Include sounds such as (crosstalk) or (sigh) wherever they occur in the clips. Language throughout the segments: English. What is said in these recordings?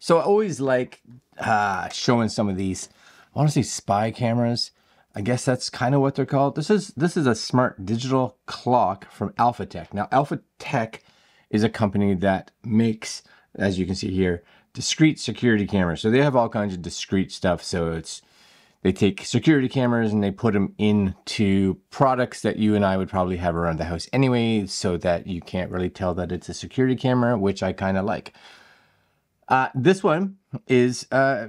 So I always like uh, showing some of these, I want to say spy cameras. I guess that's kind of what they're called. This is this is a smart digital clock from Alpha Tech. Now Alpha Tech is a company that makes, as you can see here, discrete security cameras. So they have all kinds of discrete stuff. So it's they take security cameras and they put them into products that you and I would probably have around the house anyway, so that you can't really tell that it's a security camera, which I kind of like. Uh, this one is uh,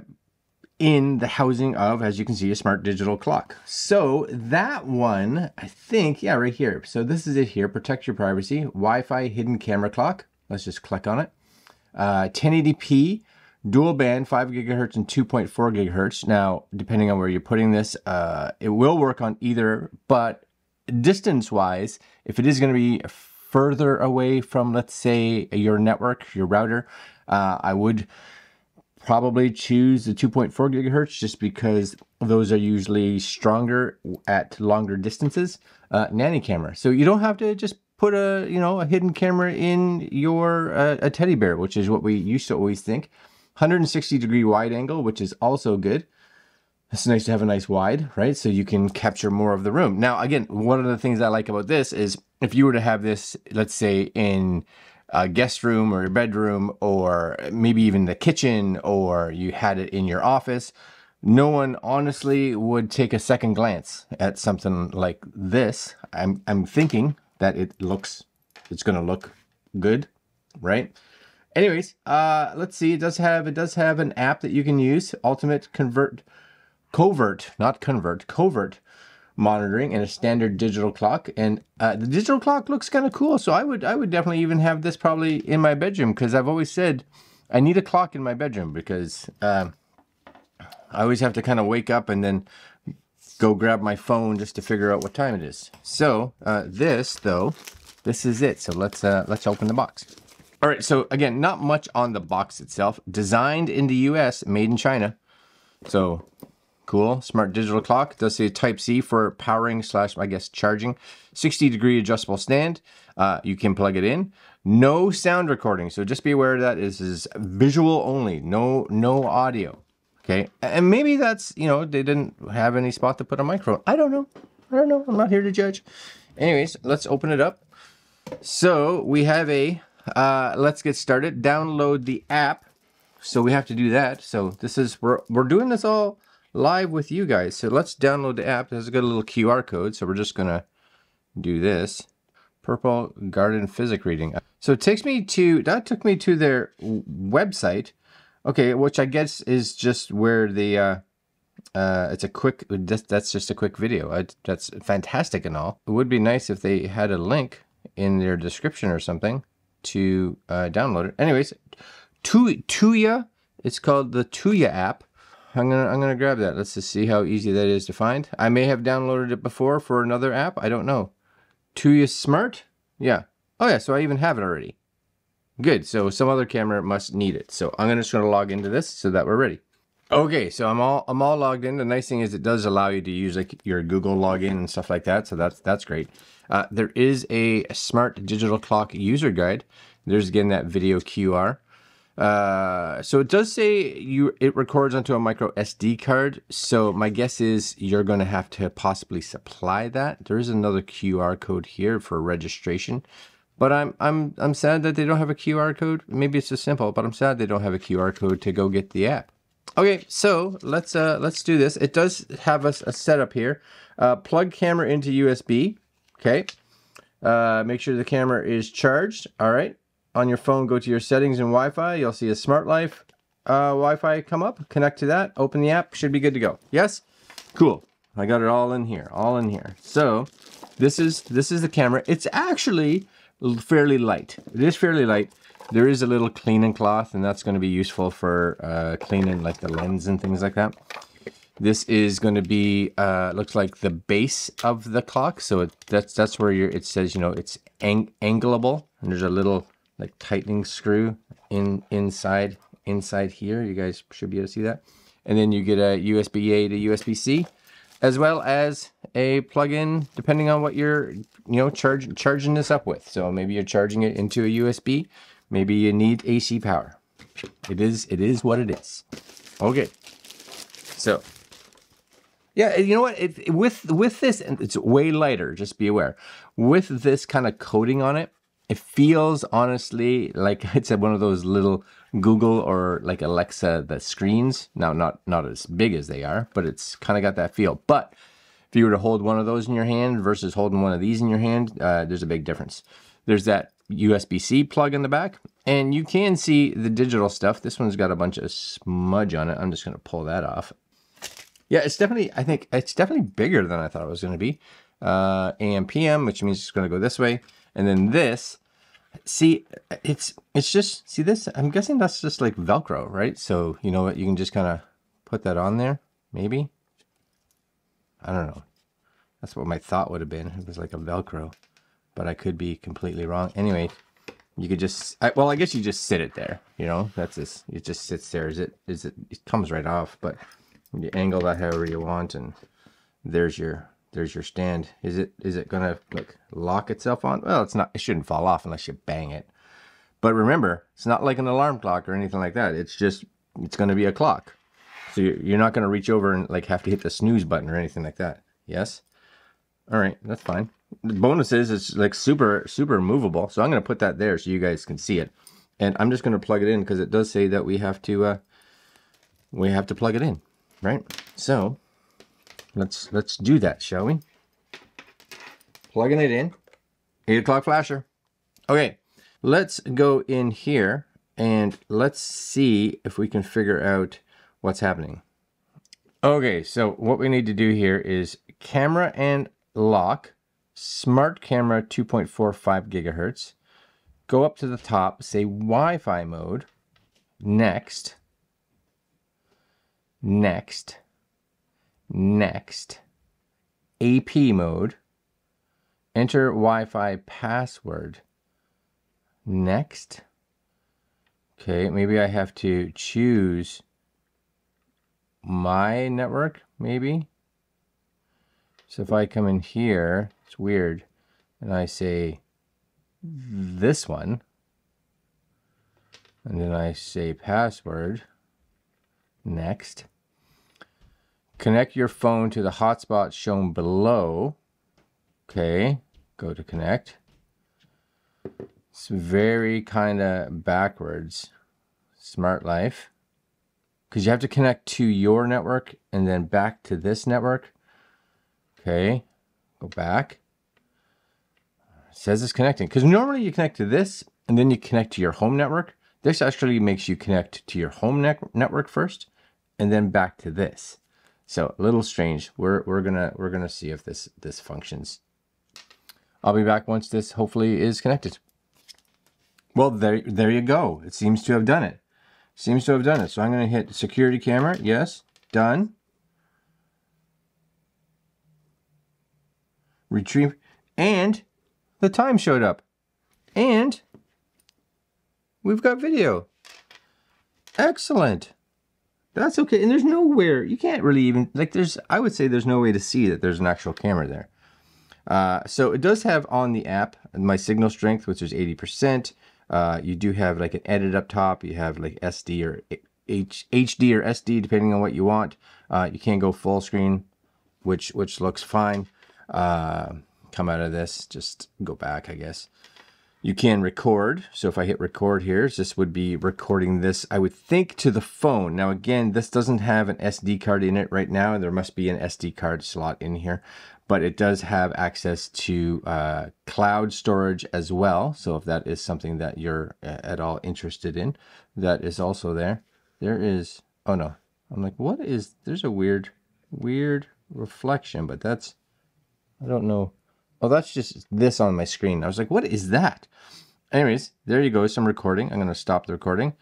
in the housing of, as you can see, a smart digital clock. So that one, I think, yeah, right here. So this is it here, protect your privacy, Wi-Fi hidden camera clock. Let's just click on it. Uh, 1080p, dual band, 5 gigahertz and 2.4 gigahertz. Now, depending on where you're putting this, uh, it will work on either, but distance-wise, if it is going to be further away from, let's say, your network, your router, uh, I would probably choose the 2.4 gigahertz just because those are usually stronger at longer distances. Uh, nanny camera. So you don't have to just put a, you know, a hidden camera in your uh, a teddy bear, which is what we used to always think. 160 degree wide angle, which is also good. It's nice to have a nice wide, right? So you can capture more of the room. Now, again, one of the things I like about this is if you were to have this, let's say in a guest room or your bedroom or maybe even the kitchen or you had it in your office, no one honestly would take a second glance at something like this. I'm, I'm thinking that it looks, it's going to look good, right? Anyways, uh, let's see. It does have, it does have an app that you can use, Ultimate Convert, Covert, not Convert, Covert monitoring and a standard digital clock. And uh, the digital clock looks kind of cool. So I would I would definitely even have this probably in my bedroom because I've always said I need a clock in my bedroom because uh, I always have to kind of wake up and then go grab my phone just to figure out what time it is. So uh, this though, this is it. So let's uh, let's open the box. All right. So again, not much on the box itself. Designed in the U.S., made in China. So Cool. Smart digital clock. Does say Type C for powering slash, I guess, charging. 60 degree adjustable stand. Uh, you can plug it in. No sound recording. So just be aware that this is visual only. No, no audio. Okay. And maybe that's, you know, they didn't have any spot to put a microphone. I don't know. I don't know. I'm not here to judge. Anyways, let's open it up. So we have a, uh, let's get started. Download the app. So we have to do that. So this is, we're, we're doing this all live with you guys. So let's download the app. Got a little QR code. So we're just going to do this. Purple Garden Physic Reading. So it takes me to, that took me to their website. Okay, which I guess is just where the, uh, uh, it's a quick, that's just a quick video. I, that's fantastic and all. It would be nice if they had a link in their description or something to uh, download it. Anyways, Tuya, it's called the Tuya app. I'm gonna I'm gonna grab that. Let's just see how easy that is to find. I may have downloaded it before for another app. I don't know. Tuya Smart? Yeah. Oh yeah, so I even have it already. Good. So some other camera must need it. So I'm just gonna log into this so that we're ready. Okay, so I'm all I'm all logged in. The nice thing is it does allow you to use like your Google login and stuff like that. So that's that's great. Uh, there is a smart digital clock user guide. There's again that video QR. Uh, so it does say you it records onto a micro SD card. So my guess is you're going to have to possibly supply that. There is another QR code here for registration, but I'm I'm I'm sad that they don't have a QR code. Maybe it's just simple, but I'm sad they don't have a QR code to go get the app. Okay, so let's uh let's do this. It does have us a setup here. Uh, plug camera into USB. Okay. Uh, make sure the camera is charged. All right on your phone, go to your settings and Wi-Fi. You'll see a Smart Life uh, Wi-Fi come up. Connect to that. Open the app. Should be good to go. Yes? Cool. I got it all in here. All in here. So this is this is the camera. It's actually fairly light. It is fairly light. There is a little cleaning cloth, and that's going to be useful for uh, cleaning like the lens and things like that. This is going to be uh, looks like the base of the clock. So it, that's that's where you it says you know it's ang angleable, and there's a little like tightening screw in inside inside here. You guys should be able to see that. And then you get a USB-A to USB-C, as well as a plug-in, depending on what you're, you know, charge, charging this up with. So maybe you're charging it into a USB. Maybe you need AC power. It is, it is what it is. Okay. So, yeah, you know what? It, with with this, and it's way lighter. Just be aware. With this kind of coating on it, it feels honestly like (laughs) it's one of those little Google or like Alexa the screens. Now, not not as big as they are, but it's kind of got that feel. But if you were to hold one of those in your hand versus holding one of these in your hand, uh, there's a big difference. There's that USB-C plug in the back, and you can see the digital stuff. This one's got a bunch of smudge on it. I'm just going to pull that off. Yeah, it's definitely, I think it's definitely bigger than I thought it was going to be. Uh, AM, PM, which means it's going to go this way. And then this, see, it's, it's just, see this, I'm guessing that's just like Velcro, right? So, you know what, you can just kind of put that on there, maybe. I don't know. That's what my thought would have been. It was like a Velcro, but I could be completely wrong. Anyway, you could just, I, well, I guess you just sit it there, you know, that's this, it just sits there. Is it, is it, it comes right off, but you angle that however you want and there's your there's your stand. Is it is it gonna like lock itself on? Well it's not it shouldn't fall off unless you bang it. But remember it's not like an alarm clock or anything like that. It's just it's gonna be a clock. So you're not gonna reach over and like have to hit the snooze button or anything like that. Yes? All right that's fine. The bonus is it's like super super movable. So i'm gonna put that there so you guys can see it. And i'm just gonna plug it in because it does say that we have to uh we have to plug it in right? So let's let's do that, shall we? Plugging it in. 8 o'clock flasher. Okay, let's go in here and let's see if we can figure out what's happening. Okay, so what we need to do here is camera and lock, smart camera 2.45 gigahertz. Go up to the top, say Wi-Fi mode, next, next, next, AP mode, enter Wi-Fi password, next. Okay, maybe I have to choose my network, maybe. So if I come in here, it's weird, and I say this one, and then I say password, next. Connect your phone to the hotspot shown below. Okay, go to connect. It's very kind of backwards. Smart life. Because you have to connect to your network and then back to this network. Okay, go back. It says it's connecting. Because normally you connect to this and then you connect to your home network. This actually makes you connect to your home ne network first and then back to this. So a little strange. We're we're gonna we're gonna see if this this functions. I'll be back once this hopefully is connected. Well, there there you go. It seems to have done it. Seems to have done it. So I'm gonna hit security camera. Yes, done. Retrieve and the time showed up. And we've got video. Excellent. That's okay. And there's nowhere, you can't really even, like there's, I would say there's no way to see that there's an actual camera there. Uh, so it does have on the app my signal strength, which is 80%. Uh, you do have like an edit up top. You have like SD or H, HD or SD, depending on what you want. Uh, you can go full screen, which which looks fine. Uh, come out of this, just go back, I guess. You can record. So if I hit record here, this would be recording this, I would think, to the phone. Now, again, this doesn't have an SD card in it right now. There must be an SD card slot in here, but it does have access to uh, cloud storage as well. So if that is something that you're uh, at all interested in, that is also there. There is, oh no, I'm like, what is, there's a weird, weird reflection, but that's, I don't know Oh, that's just this on my screen. I was like, what is that? Anyways, there you go, some recording. I'm going to stop the recording.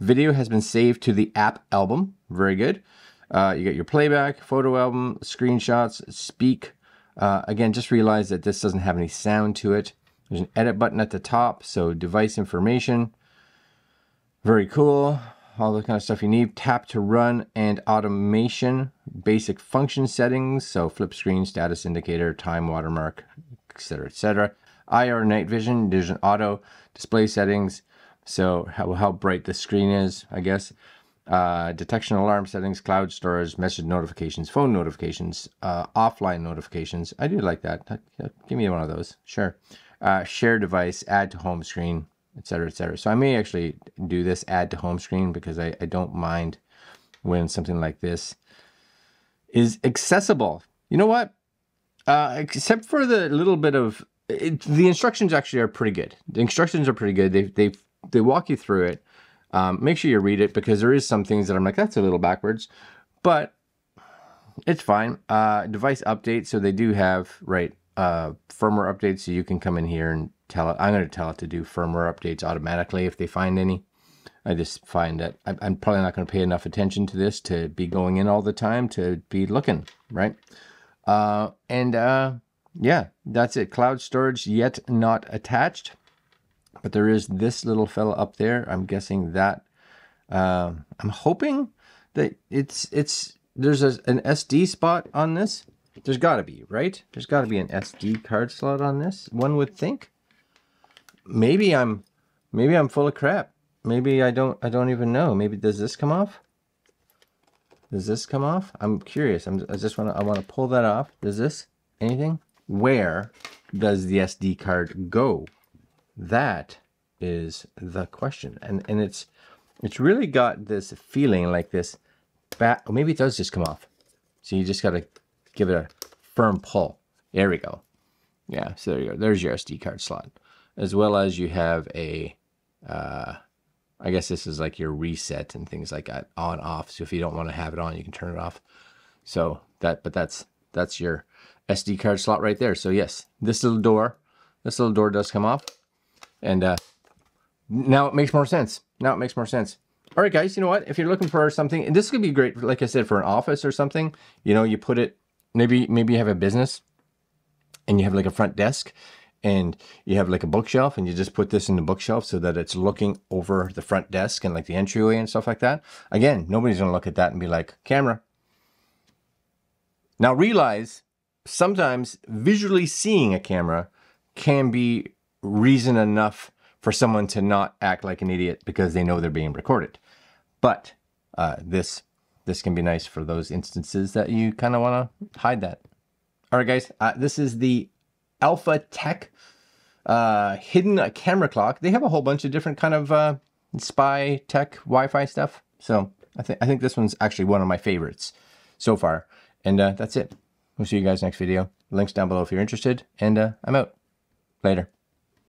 Video has been saved to the app album. Very good. Uh, you get your playback, photo album, screenshots, speak. Uh, again, just realize that this doesn't have any sound to it. There's an edit button at the top, so device information. Very cool all the kind of stuff you need. Tap to run and automation, basic function settings, so flip screen, status indicator, time watermark, etc., etc. IR night vision, vision auto, display settings, So how, how bright the screen is, I guess. Uh, detection alarm settings, cloud storage, message notifications, phone notifications, uh, offline notifications. I do like that. Give me one of those. Sure. Uh, share device, add to home screen, etc., etc. So I may actually do this add to home screen because I, I don't mind when something like this is accessible. You know what? Uh, except for the little bit of it, the instructions actually are pretty good. The instructions are pretty good. They they they walk you through it. Um, make sure you read it because there is some things that I'm like that's a little backwards, but it's fine. Uh, device update. So they do have right uh, firmware updates. So you can come in here and tell it. I'm going to tell it to do firmware updates automatically if they find any. I just find that I'm probably not going to pay enough attention to this to be going in all the time to be looking right. Uh, and uh, yeah, that's it. Cloud storage yet not attached, but there is this little fella up there. I'm guessing that. Uh, I'm hoping that it's it's there's a, an SD spot on this. There's got to be right. There's got to be an SD card slot on this. One would think. Maybe I'm maybe I'm full of crap. Maybe I don't I don't even know. Maybe does this come off? Does this come off? I'm curious. I'm, I just want to I want to pull that off. Does this anything? Where does the SD card go? That is the question. And and it's it's really got this feeling like this oh, maybe it does just come off. So you just got to give it a firm pull. There we go. Yeah, so there you go. There's your SD card slot. As well as you have a uh, I guess this is like your reset and things like that on off. So if you don't want to have it on, you can turn it off. So that, but that's, that's your SD card slot right there. So yes, this little door, this little door does come off and, uh, now it makes more sense. Now it makes more sense. All right, guys, you know what? If you're looking for something, and this could be great, like I said, for an office or something, you know, you put it, maybe, maybe you have a business and you have like a front desk and you have like a bookshelf and you just put this in the bookshelf so that it's looking over the front desk and like the entryway and stuff like that. Again, nobody's going to look at that and be like, camera. Now realize sometimes visually seeing a camera can be reason enough for someone to not act like an idiot because they know they're being recorded. But uh, this this can be nice for those instances that you kind of want to hide that. All right, guys, uh, this is the Alpha Tech uh, hidden camera clock. They have a whole bunch of different kind of uh, spy tech Wi-Fi stuff. So I think I think this one's actually one of my favorites so far. And uh, that's it. We'll see you guys next video. Links down below if you're interested. And uh, I'm out. Later.